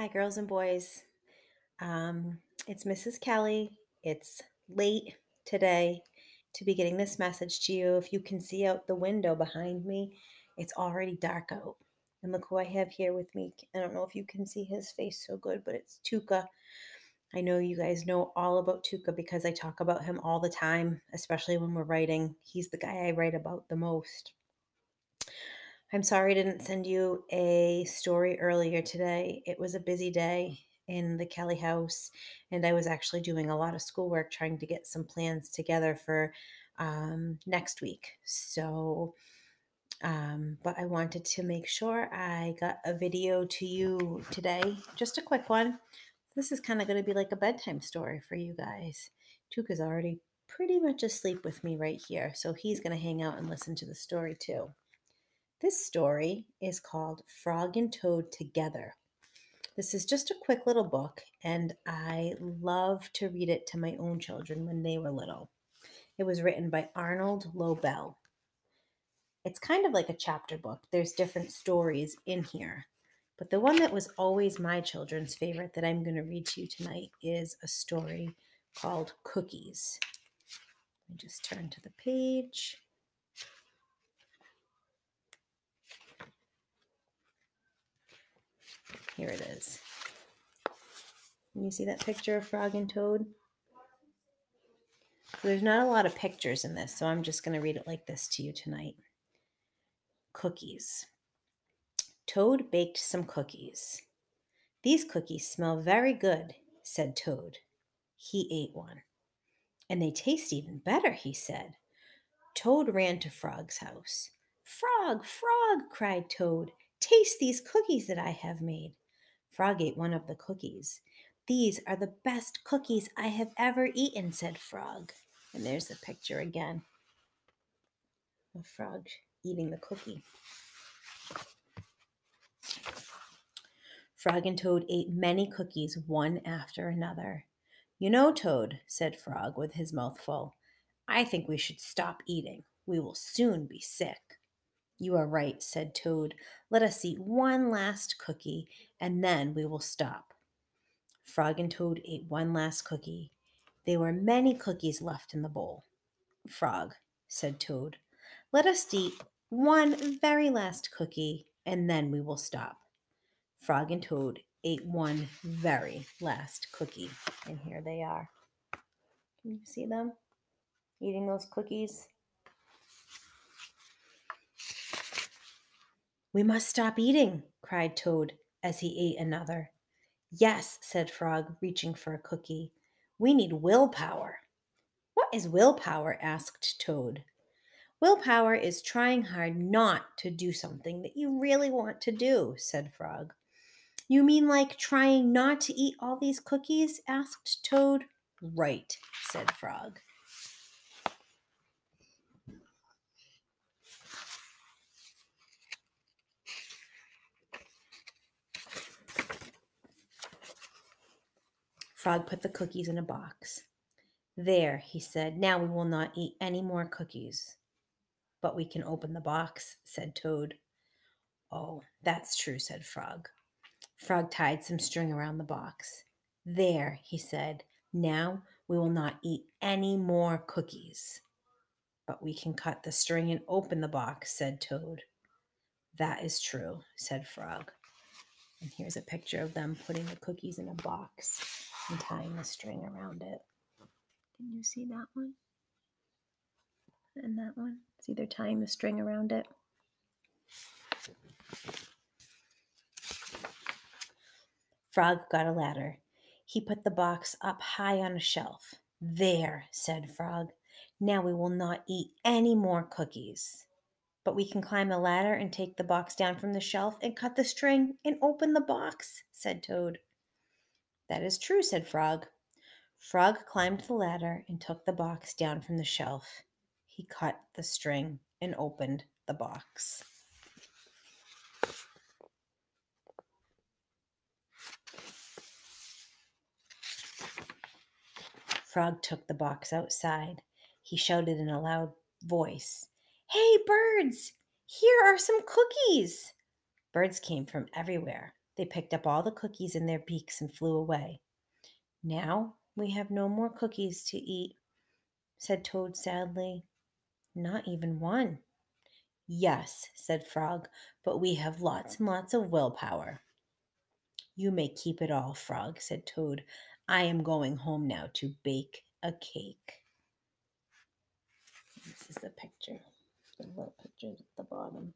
Hi, girls and boys. Um, it's Mrs. Kelly. It's late today to be getting this message to you. If you can see out the window behind me, it's already dark out. And look who I have here with me. I don't know if you can see his face so good, but it's Tuukka. I know you guys know all about Tuukka because I talk about him all the time, especially when we're writing. He's the guy I write about the most. I'm sorry I didn't send you a story earlier today. It was a busy day in the Kelly house, and I was actually doing a lot of schoolwork trying to get some plans together for um, next week. So, um, but I wanted to make sure I got a video to you today, just a quick one. This is kind of going to be like a bedtime story for you guys. Tuukka's already pretty much asleep with me right here, so he's going to hang out and listen to the story too. This story is called Frog and Toad Together. This is just a quick little book, and I love to read it to my own children when they were little. It was written by Arnold Lobel. It's kind of like a chapter book, there's different stories in here. But the one that was always my children's favorite that I'm going to read to you tonight is a story called Cookies. Let me just turn to the page. Here it is. Can you see that picture of Frog and Toad? So there's not a lot of pictures in this, so I'm just going to read it like this to you tonight. Cookies. Toad baked some cookies. These cookies smell very good, said Toad. He ate one. And they taste even better, he said. Toad ran to Frog's house. Frog, Frog, cried Toad, taste these cookies that I have made. Frog ate one of the cookies. These are the best cookies I have ever eaten, said Frog. And there's the picture again of Frog eating the cookie. Frog and Toad ate many cookies one after another. You know, Toad, said Frog with his mouth full, I think we should stop eating. We will soon be sick. You are right, said Toad. Let us eat one last cookie, and then we will stop. Frog and Toad ate one last cookie. There were many cookies left in the bowl. Frog, said Toad, let us eat one very last cookie, and then we will stop. Frog and Toad ate one very last cookie, and here they are. Can you see them eating those cookies? We must stop eating, cried Toad as he ate another. Yes, said Frog, reaching for a cookie. We need willpower. What is willpower? asked Toad. Willpower is trying hard not to do something that you really want to do, said Frog. You mean like trying not to eat all these cookies? asked Toad. Right, said Frog. Frog put the cookies in a box. There, he said, now we will not eat any more cookies. But we can open the box, said Toad. Oh, that's true, said Frog. Frog tied some string around the box. There, he said, now we will not eat any more cookies. But we can cut the string and open the box, said Toad. That is true, said Frog. And here's a picture of them putting the cookies in a box and tying the string around it. Can you see that one? And that one? See, they're tying the string around it. Frog got a ladder. He put the box up high on a shelf. There, said Frog. Now we will not eat any more cookies. But we can climb the ladder and take the box down from the shelf and cut the string and open the box, said Toad. That is true, said Frog. Frog climbed the ladder and took the box down from the shelf. He cut the string and opened the box. Frog took the box outside. He shouted in a loud voice, Hey, birds! Here are some cookies! Birds came from everywhere. They picked up all the cookies in their beaks and flew away. Now we have no more cookies to eat, said Toad sadly. Not even one. Yes, said Frog, but we have lots and lots of willpower. You may keep it all, Frog, said Toad. I am going home now to bake a cake. This is the picture, the little picture at the bottom.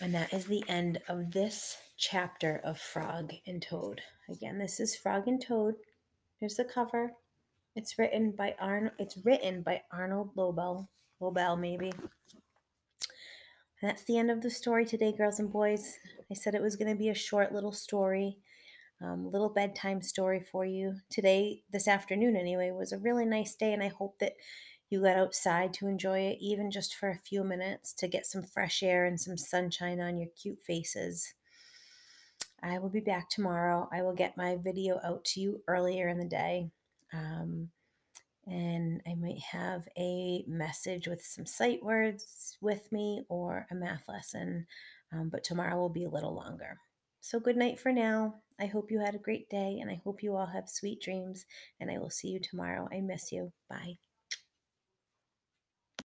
And that is the end of this chapter of Frog and Toad. Again, this is Frog and Toad. Here's the cover. It's written by Arnold. It's written by Arnold Lobel. Lobel, maybe. And that's the end of the story today, girls and boys. I said it was going to be a short little story, um, little bedtime story for you. Today, this afternoon anyway, was a really nice day, and I hope that you got outside to enjoy it, even just for a few minutes, to get some fresh air and some sunshine on your cute faces. I will be back tomorrow. I will get my video out to you earlier in the day. Um, and I might have a message with some sight words with me or a math lesson, um, but tomorrow will be a little longer. So, good night for now. I hope you had a great day and I hope you all have sweet dreams, and I will see you tomorrow. I miss you. Bye.